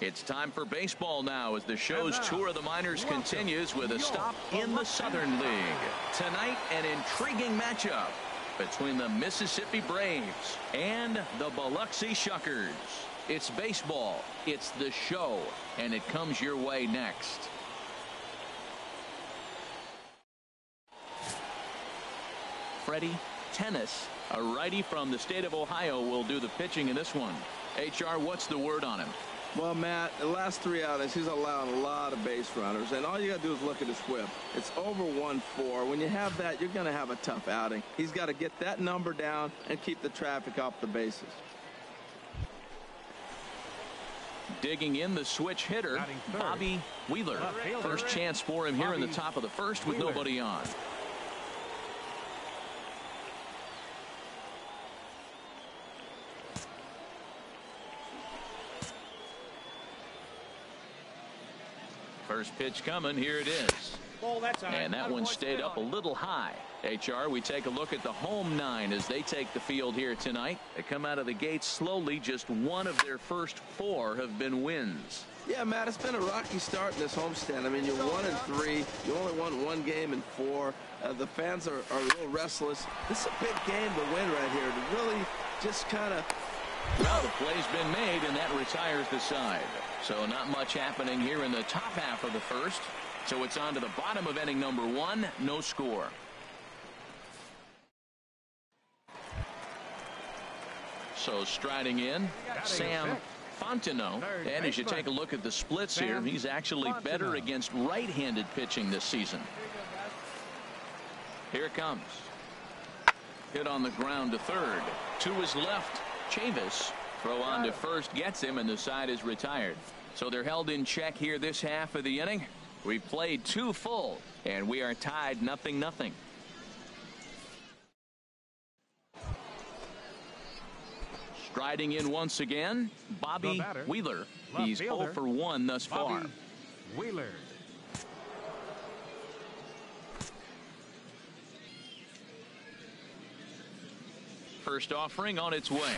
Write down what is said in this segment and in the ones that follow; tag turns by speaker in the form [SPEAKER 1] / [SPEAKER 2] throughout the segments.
[SPEAKER 1] It's time for baseball now as the show's tour of the minors continues with a stop in the Southern League. Tonight, an intriguing matchup between the Mississippi Braves and the Biloxi Shuckers. It's baseball, it's the show, and it comes your way next. Freddie Tennis, a righty from the state of Ohio, will do the pitching in this one. HR, what's the word on him?
[SPEAKER 2] Well, Matt, the last three outings, he's allowing a lot of base runners, and all you got to do is look at his whip. It's over 1-4. When you have that, you're going to have a tough outing. He's got to get that number down and keep the traffic off the bases.
[SPEAKER 1] Digging in the switch hitter, Bobby Wheeler. First chance for him here in the top of the first with nobody on. First pitch coming. Here it is. And that one stayed up a little high. HR, we take a look at the home nine as they take the field here tonight. They come out of the gate slowly. Just one of their first four have been wins.
[SPEAKER 2] Yeah, Matt, it's been a rocky start in this homestand. I mean, you're one and three. You only won one game in four. Uh, the fans are, are a little restless. This is a big game to win right here to really just kind of
[SPEAKER 1] well, the play's been made, and that retires the side. So not much happening here in the top half of the first. So it's on to the bottom of inning number one. No score. So striding in, Sam Fontenot. And as you take a look at the splits here, he's actually better against right-handed pitching this season. Here it comes. Hit on the ground to third. To his left, Chavis. Throw on to first gets him and the side is retired. So they're held in check here this half of the inning. We've played two full and we are tied nothing nothing. Striding in once again Bobby Wheeler. He's 0 for 1 thus far.
[SPEAKER 3] Wheeler.
[SPEAKER 1] First offering on its way.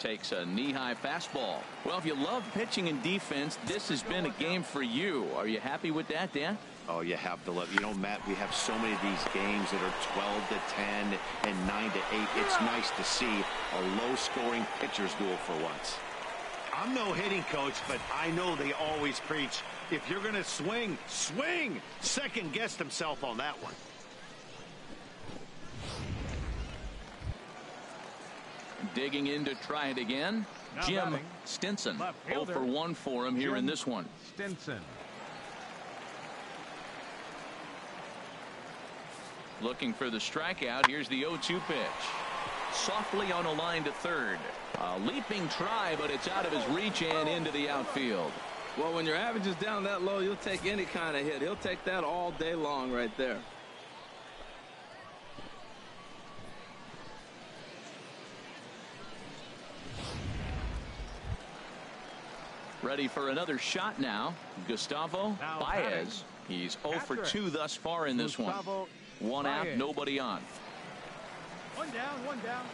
[SPEAKER 1] Takes a knee-high fastball. Well, if you love pitching and defense, this has been a game for you. Are you happy with that, Dan?
[SPEAKER 4] Oh, you have to love. You know, Matt, we have so many of these games that are 12 to 10 and 9 to 8. It's nice to see a low-scoring pitcher's duel for once. I'm no hitting coach, but I know they always preach, if you're going to swing, swing. Second guessed himself on that one.
[SPEAKER 1] Digging in to try it again. Now Jim batting. Stinson. 0 for 1 for him here Jim in this one.
[SPEAKER 3] Stinson.
[SPEAKER 1] Looking for the strikeout. Here's the 0-2 pitch. Softly on a line to third. A leaping try, but it's out of his reach and into the outfield.
[SPEAKER 2] Well, when your average is down that low, you'll take any kind of hit. He'll take that all day long right there.
[SPEAKER 1] Ready for another shot now. Gustavo now Baez. He's 0 for 2 thus far in this Gustavo one. One Baez. out, nobody on.
[SPEAKER 3] One down, one down.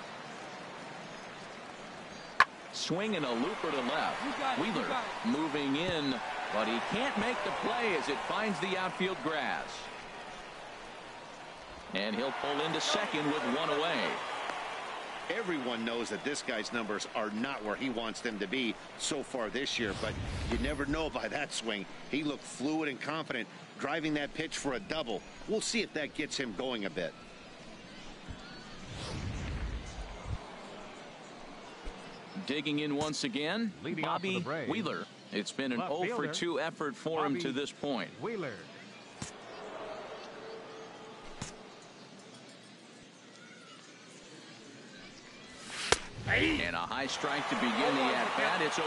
[SPEAKER 1] Swing Swinging a looper to left. Wheeler moving in, but he can't make the play as it finds the outfield grass. And he'll pull into second with one away.
[SPEAKER 4] Everyone knows that this guy's numbers are not where he wants them to be so far this year, but you never know by that swing. He looked fluid and confident driving that pitch for a double. We'll see if that gets him going a bit.
[SPEAKER 1] Digging in once again, Leading Bobby Wheeler. It's been an Left 0 for 2 effort for Bobby him to this point.
[SPEAKER 3] Wheeler.
[SPEAKER 1] And a high strike to begin the at-bat. It's 0-1.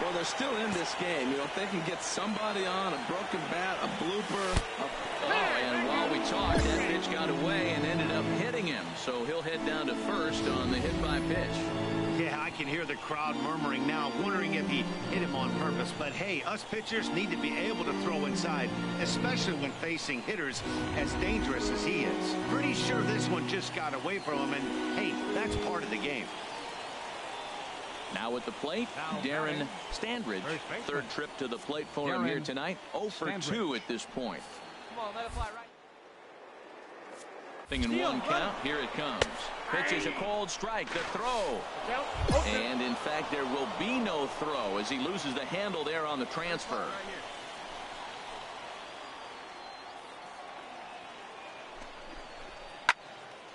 [SPEAKER 2] Well, they're still in this game. You know, if they can get somebody on, a broken bat, a blooper. A...
[SPEAKER 1] Oh, and while we talked, that pitch got away and ended up hitting him. So he'll head down to first on the hit by pitch.
[SPEAKER 4] Yeah, I can hear the crowd murmuring now, wondering if he hit him on purpose. But hey, us pitchers need to be able to throw inside, especially when facing hitters as dangerous as he is. Pretty sure this one just got away from him, and hey, that's part of the game.
[SPEAKER 1] Now at the plate, Darren. Standridge. Third trip to the plate for him here tonight. 0 for 2 at this point.
[SPEAKER 5] Come on, let it fly right.
[SPEAKER 1] Thing in one count. Here it comes. Pitch is a cold strike. The throw. And in fact, there will be no throw as he loses the handle there on the transfer.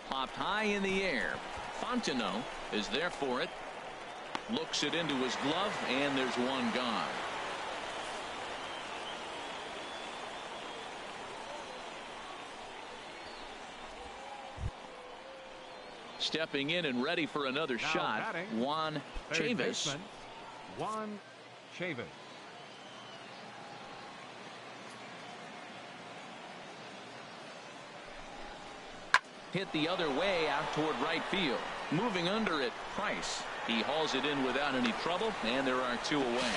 [SPEAKER 1] Popped high in the air. Fontenot is there for it. Looks it into his glove, and there's one gone. Stepping in and ready for another
[SPEAKER 3] Now
[SPEAKER 1] shot,
[SPEAKER 3] batting.
[SPEAKER 1] Juan Chavis.
[SPEAKER 3] Juan Chavis.
[SPEAKER 1] Hit the other way out toward right field. Moving under it, Price. He hauls it in without any trouble, and there are two away.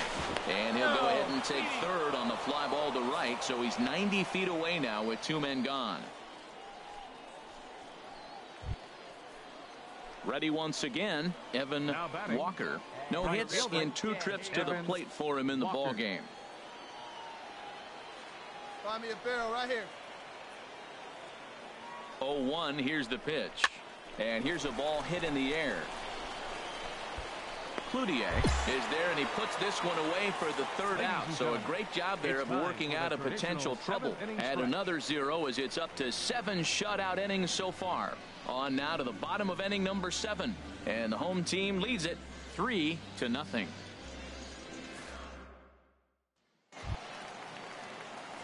[SPEAKER 1] And he'll go ahead and take third on the fly ball to right, so he's 90 feet away now with two men gone. Ready once again, Evan Walker. No
[SPEAKER 3] Right
[SPEAKER 1] hits
[SPEAKER 3] fielder.
[SPEAKER 1] in two trips to the plate for him in the
[SPEAKER 3] Walker.
[SPEAKER 1] ball game.
[SPEAKER 5] Find me a barrel right here.
[SPEAKER 1] 0-1. Here's the pitch. And here's a ball hit in the air. Cloutier is there, and he puts this one away for the third out. So a great job there of working out a potential trouble. Add another zero as it's up to seven shutout innings so far. On now to the bottom of inning number seven. And the home team leads it three to nothing.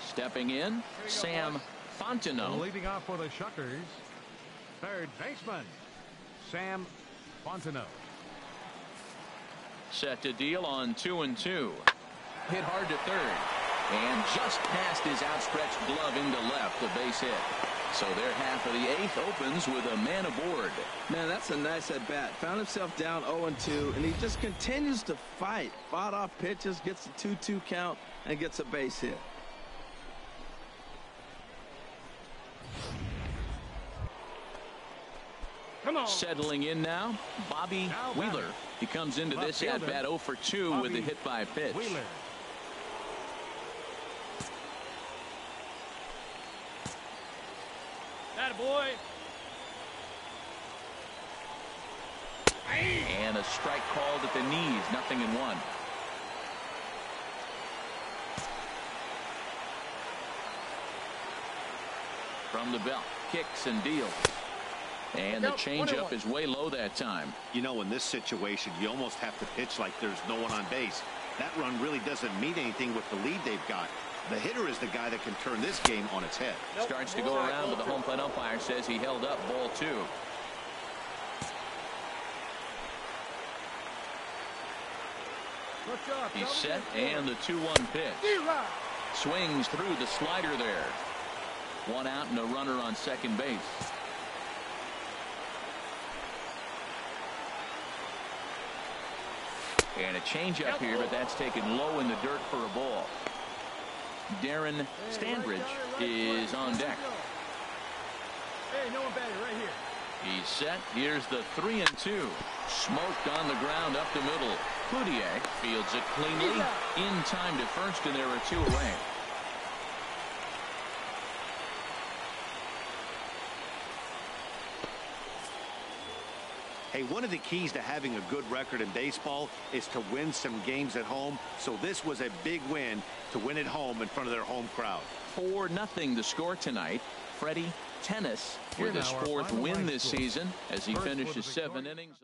[SPEAKER 1] Stepping in, Sam Fontenot.
[SPEAKER 3] Leading off for the Shuckers, third baseman, Sam Fontenot.
[SPEAKER 1] Set to deal on two and two. Hit hard to third. And just past his outstretched glove into left, a base hit. So their half of the eighth opens with a man aboard.
[SPEAKER 2] Man, that's a nice at bat. Found himself down 0 2, and he just continues to fight. Fought off pitches, gets a 2 2 count, and gets a base hit.
[SPEAKER 3] Come on.
[SPEAKER 1] Settling in now, Bobby Wheeler. He comes into this at bat 0 for 2 with
[SPEAKER 3] a
[SPEAKER 1] hit by pitch.
[SPEAKER 3] Wheeler.
[SPEAKER 5] That boy.
[SPEAKER 1] And a strike called at the knees, nothing in one. From the belt, kicks and deals. And the
[SPEAKER 5] Nope, one and
[SPEAKER 1] changeup is way low that time.
[SPEAKER 4] You know, in this situation, you almost have to pitch like there's no one on base. That run really doesn't mean anything with the lead they've got. The hitter is the guy that can turn this game on its head.
[SPEAKER 1] Starts to go around, but the home plate umpire says he held up ball two. He's set and the 2-1 pitch. Swings through the slider there. One out and a runner on second base. And a changeup here, but that's taken low in the dirt for a ball. Darren Standridge is on deck.
[SPEAKER 5] Hey, no one batted right here.
[SPEAKER 1] He's set. Here's the three and two. Smoked on the ground up the middle. Cloutier fields it cleanly. In time to first, and there are two away.
[SPEAKER 4] Hey, one of the keys to having a good record in baseball is to win some games at home. So this was a big win to win at home in front of their home crowd.
[SPEAKER 1] 4 nothing the score tonight. Freddie Tennis with his fourth win this season as he finishes seven innings.